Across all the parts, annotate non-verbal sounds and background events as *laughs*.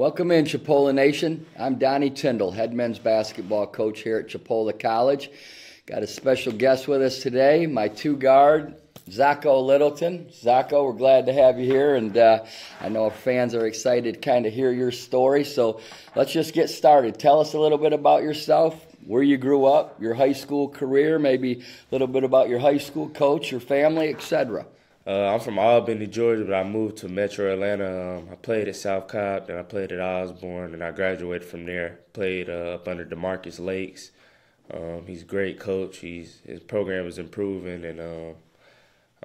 Welcome in, Chipola Nation. I'm Donnie Tyndall, head men's basketball coach here at Chipola College. Got a special guest with us today, my two guard, Zacho Littleton. Zacho, we're glad to have you here, and uh, I know our fans are excited to kind of hear your story. So let's just get started. Tell us a little bit about yourself, where you grew up, your high school career, maybe a little bit about your high school coach, your family, etc. Uh, I'm from Albany, Georgia, but I moved to Metro Atlanta. Um, I played at South Cobb, then I played at Osborne, and I graduated from there. Played uh, up under Demarcus Lakes. Um, he's a great coach. He's his program is improving, and um,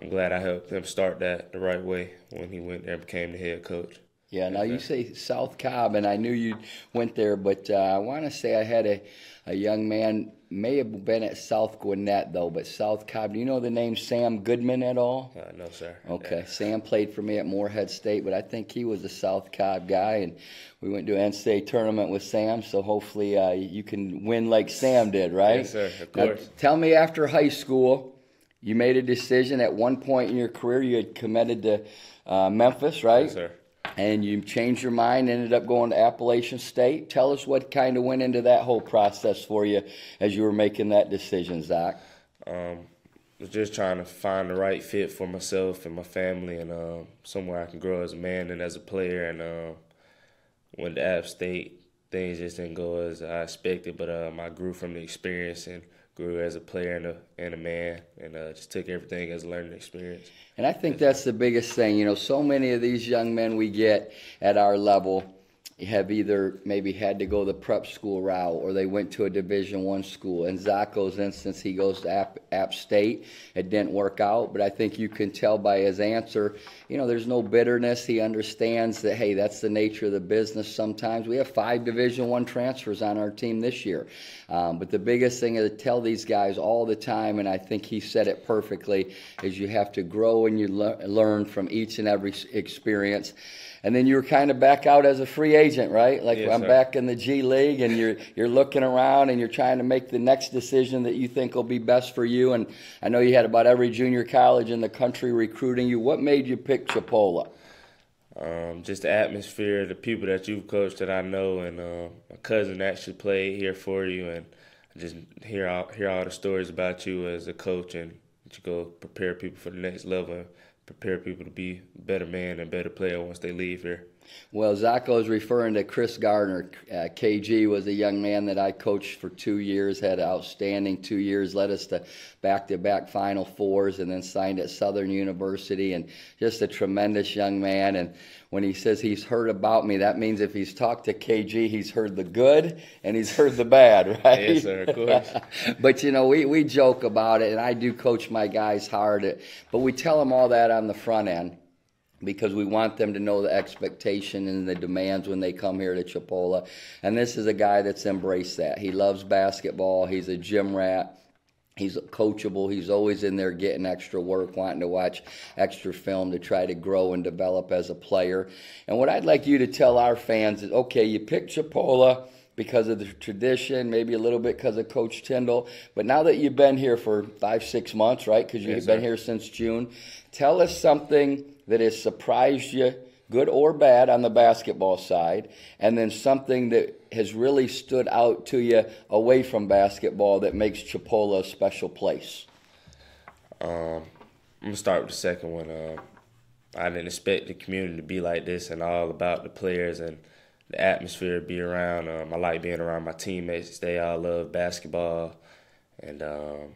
I'm glad I helped him start that the right way when he went there and became the head coach. Yeah, now you say South Cobb, and I knew you went there, but uh, I want to say I had a, a young man may have been at South Gwinnett though, but South Cobb. Do you know the name Sam Goodman at all? Uh, no, sir. Okay, yeah. Sam played for me at Morehead State, but I think he was a South Cobb guy, and we went to an NCAA tournament with Sam. So hopefully uh, you can win like Sam did, right? Yes, sir. Of course. Now, tell me after high school, you made a decision at one point in your career. You had committed to uh, Memphis, right? Yes, sir and you changed your mind, ended up going to Appalachian State. Tell us what kind of went into that whole process for you as you were making that decision, Zach. Um, was just trying to find the right fit for myself and my family, and uh, somewhere I can grow as a man and as a player. And uh, to App State, things just didn't go as I expected, but um, I grew from the experience and grew as a player and a, and a man, and uh, just took everything as a learning experience. And I think that's the biggest thing. You know, so many of these young men we get at our level have either maybe had to go the prep school route or they went to a division one school. In zacho's instance he goes to app, app state. It didn't work out but i think you can tell by his answer you know there's no bitterness. He understands that hey that's the nature of the business. Sometimes we have five division one transfers on our team this year. Um, but the biggest thing to tell these guys all the time and i think he said it perfectly is you have to grow and you le- learn from each and every experience. And then you're kind of back out as a free agent, right? Like yes, I'm sir. back in the G League, and you're you're looking around and you're trying to make the next decision that you think will be best for you. And I know you had about every junior college in the country recruiting you. What made you pick Chipola? Um, just the atmosphere, the people that you've coached that I know, and uh, my cousin actually played here for you, and just hear all, hear all the stories about you as a coach, and you go prepare people for the next level prepare people to be better man and better player once they leave here. Well, Zacho is referring to Chris Gardner. Uh, KG was a young man that I coached for two years, had an outstanding two years, led us to back to back Final Fours, and then signed at Southern University, and just a tremendous young man. And when he says he's heard about me, that means if he's talked to KG, he's heard the good and he's heard the bad, *laughs* right? Yes, sir, of course. *laughs* but, you know, we, we joke about it, and I do coach my guys hard, but we tell them all that on the front end because we want them to know the expectation and the demands when they come here to Chipola. And this is a guy that's embraced that. He loves basketball. He's a gym rat. He's coachable. He's always in there getting extra work, wanting to watch extra film to try to grow and develop as a player. And what I'd like you to tell our fans is okay, you picked Chipola because of the tradition, maybe a little bit because of Coach Tyndall. But now that you've been here for five, six months, right? Because you've yes, been here since June, tell us something that has surprised you, good or bad, on the basketball side, and then something that has really stood out to you away from basketball that makes Chipola a special place? Um, I'm gonna start with the second one. Uh, I didn't expect the community to be like this and all about the players and the atmosphere to be around. Um, I like being around my teammates. They all love basketball, and um,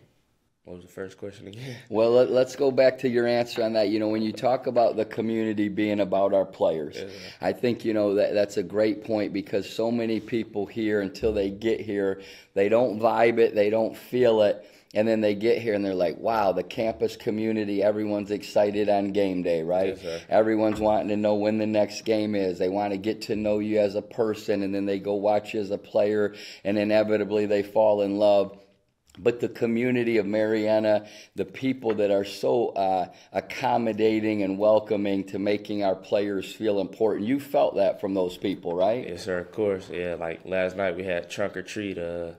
what was the first question again? *laughs* Well, let, us go back to your answer on that. You know, when you talk about the community being about our players, yeah. I think, you know, that that's a great point because so many people here, until they get here, they don't vibe it, they don't feel it. And then they get here and they're like, wow, the campus community, everyone's excited on game day, right? Yes, everyone's wanting to know when the next game is. They want to get to know you as a person, and then they go watch you as a player, and inevitably they fall in love but the community of Marianna, the people that are so uh, accommodating and welcoming to making our players feel important. You felt that from those people, right? Yes, sir. Of course. Yeah. Like last night we had trunk or treat. Uh,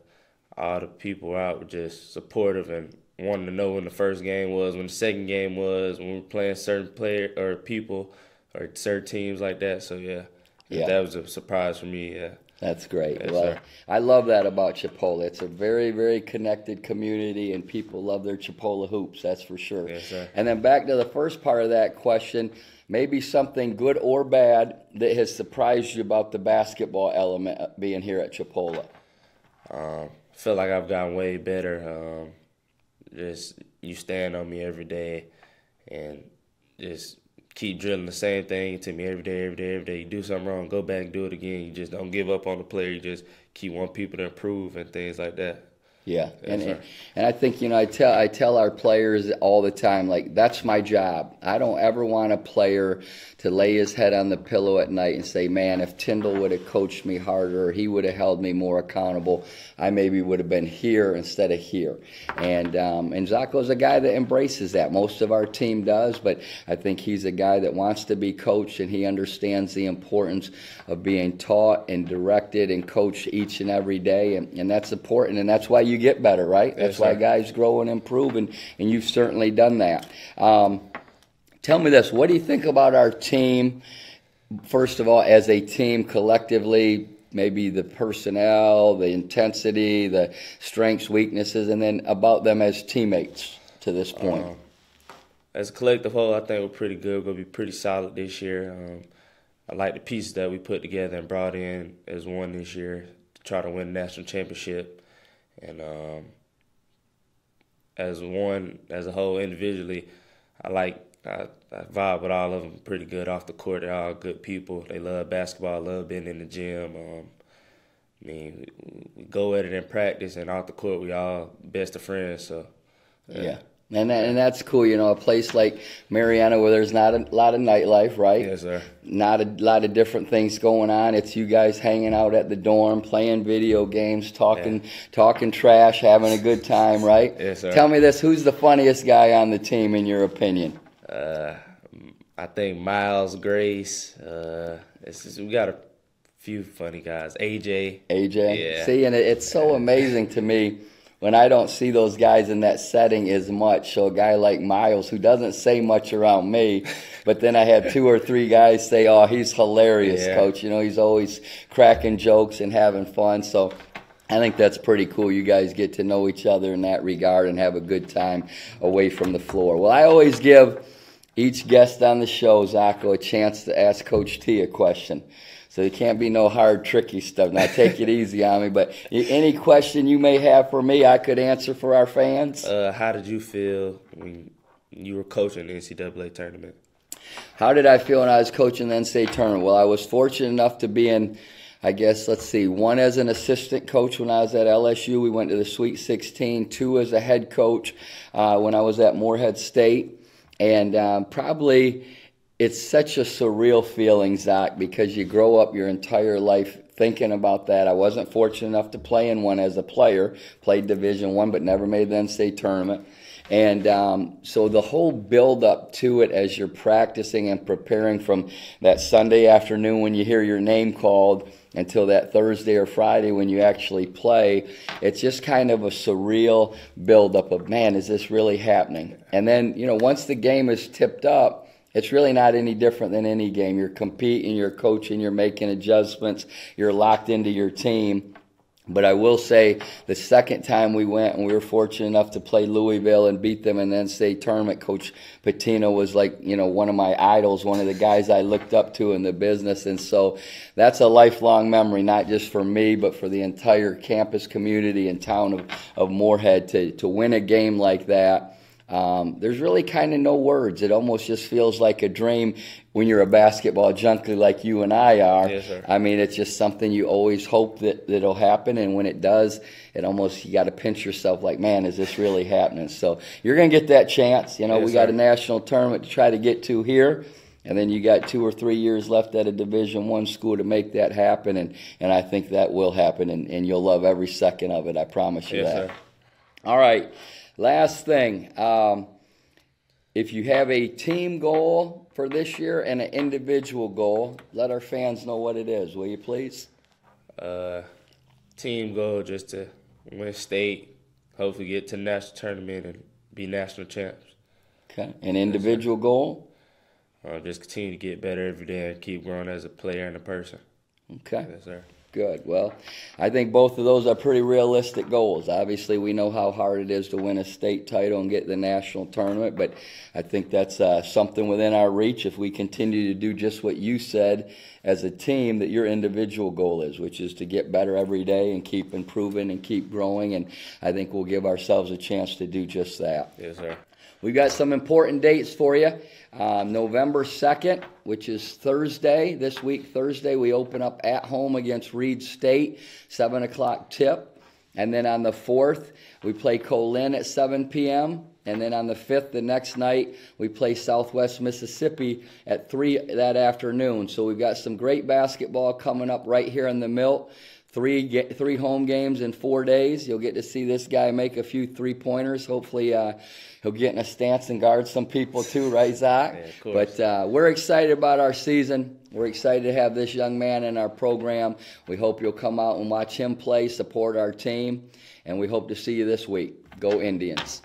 all the people out were just supportive and wanting to know when the first game was, when the second game was, when we are playing certain player or people or certain teams like that. So yeah, Yeah. That was a surprise for me. Yeah. That's great. Yes, well. I love that about Chipola. It's a very, very connected community, and people love their Chipola hoops. That's for sure. Yes, sir. And then back to the first part of that question, maybe something good or bad that has surprised you about the basketball element being here at Chipola. Um, feel like I've gotten way better. Um, just you stand on me every day, and just keep drilling the same thing to me every day, every day, every day. You do something wrong, go back do it again. You just don't give up on the player. You just keep wanting people to improve and things like that. Yeah, and and I think you know I tell I tell our players all the time like that's my job. I don't ever want a player to lay his head on the pillow at night and say, "Man, if Tyndall would have coached me harder, he would have held me more accountable, I maybe would have been here instead of here." And um, and Zacho's a guy that embraces that. Most of our team does, but I think he's a guy that wants to be coached and he understands the importance of being taught and directed and coached each and every day, and, and that's important, and that's why you get better, right? That's why guys grow and improve, and, and you've certainly done that. Um, tell me this: What do you think about our team? First of all, as a team collectively, maybe the personnel, the intensity, the strengths, weaknesses, and then about them as teammates to this point. Um, as a collective whole, I think we're pretty good. We're gonna be pretty solid this year. Um, I like the pieces that we put together and brought in as one this year to try to win the national championship. And um, as one, as a whole, individually, I like I, I vibe with all of them pretty good off the court. They're all good people. They love basketball, love being in the gym. Um, I mean, we, we go at it in practice and off the court. We all best of friends. So Yeah. And that, and that's cool, you know, a place like Marianna where there's not a lot of nightlife, right? yes, sir. Not a lot of different things going on. It's you guys hanging out at the dorm, playing video games, talking talking trash, having a good time, right? Yes, sir. Tell me this, who's the funniest guy on the team in your opinion? Uh, I think Miles Grace. Uh, just, we got a few funny guys. AJ. AJ. Yeah. See, and it, it's so amazing to me when I don't see those guys in that setting as much. So a guy like Miles, who doesn't say much around me, but then I had two or three guys say, "Oh, he's hilarious, Yeah. coach." You know, he's always cracking jokes and having fun. So. I think that's pretty cool. You guys get to know each other in that regard and have a good time away from the floor. Well, I always give each guest on the show, Zacho, a chance to ask Coach T a question. So it can't be no hard, tricky stuff. Now, take it easy on me, but any question you may have for me, I could answer for our fans. Uh, how did you feel when you were coaching the NCAA tournament? How did I feel when I was coaching the NCAA tournament? Well, I was fortunate enough to be in, I guess, let's see, one as an assistant coach when I was at LSU. We went to the Sweet 16. Two as a head coach uh, when I was at Morehead State. And um, probably it's such a surreal feeling, Zach, because you grow up your entire life thinking about that. I wasn't fortunate enough to play in one as a player, played Division One, but never made the NCAA tournament. And um, so the whole build up to it as you're practicing and preparing from that Sunday afternoon when you hear your name called until that Thursday or Friday when you actually play, it's just kind of a surreal build up of, man, is this really happening? And then, you know, once the game is tipped up, it's really not any different than any game. You're competing, you're coaching, you're making adjustments, you're locked into your team. But I will say the second time we went and we were fortunate enough to play Louisville and beat them and then state tournament, Coach Pitino was like, you know, one of my idols, one of the guys I looked up to in the business. And so that's a lifelong memory, not just for me, but for the entire campus community and town of, of Morehead to, to win a game like that. Um, there's really kind of no words. It almost just feels like a dream when you're a basketball junkie like you and I are. Yes. I mean, it's just something you always hope that that'll happen, and when it does, it almost you got to pinch yourself like, man, is this really happening? So you're gonna get that chance. You know, Yes, we got sir. a national tournament to try to get to here. And then you got two or three years left at a Division One school to make that happen, and, and I think that will happen, and, and you'll love every second of it. I promise you Yes, that. sir. All right. Last thing. Um, if you have a team goal for this year and an individual goal, let our fans know what it is, will you please? Uh, team goal just to win state, hopefully get to national tournament and be national champs. Okay. An individual goal? uh, just continue to get better every day and keep growing as a player and a person. Okay. Yes, sir. Good. Well, I think both of those are pretty realistic goals. Obviously, we know how hard it is to win a state title and get the national tournament, but I think that's uh, something within our reach if we continue to do just what you said as a team that your individual goal is, which is to get better every day and keep improving and keep growing. And I think we'll give ourselves a chance to do just that. Yes, sir. We've got some important dates for you. Um, November 2nd, which is Thursday, this week, Thursday, we open up at home against Reid State, 7 o'clock tip. And then on the 4th, we play Colin at 7 p.m. And then on the 5th, the next night, we play Southwest Mississippi at 3 that afternoon. So we've got some great basketball coming up right here in the Milt three three home games in four days. You'll get to see this guy make a few three pointers. Hopefully, uh, he'll get in a stance and guard some people too, right, Zach? *laughs* Yeah, but uh, we're excited about our season. We're excited to have this young man in our program. We hope you'll come out and watch him play, support our team, and we hope to see you this week. Go Indians!